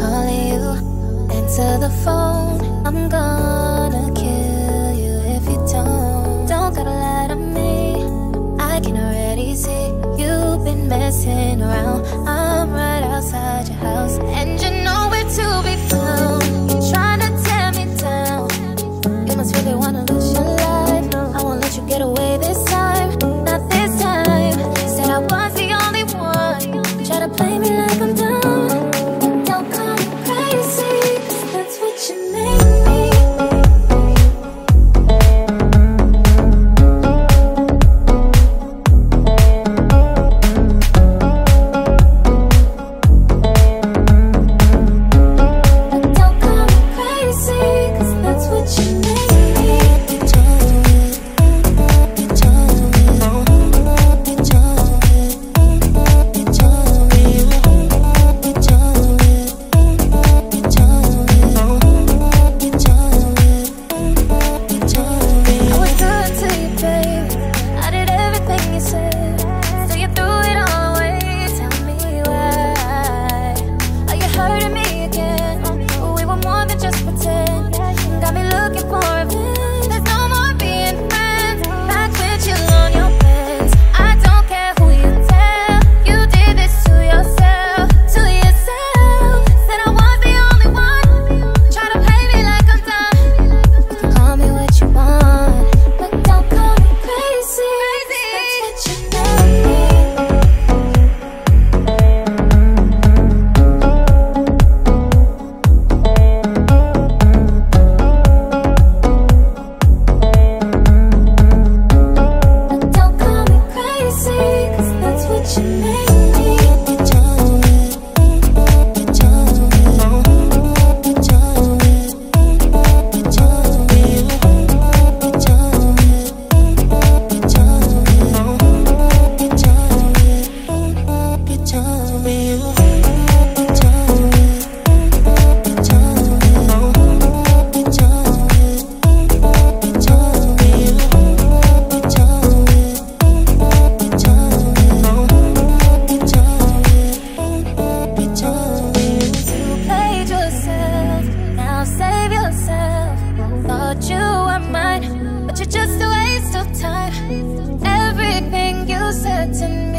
call you, answer the phone. I'm gonna kill you if you don't. Don't gotta lie to me. I can already see you've been messing around. I'm setting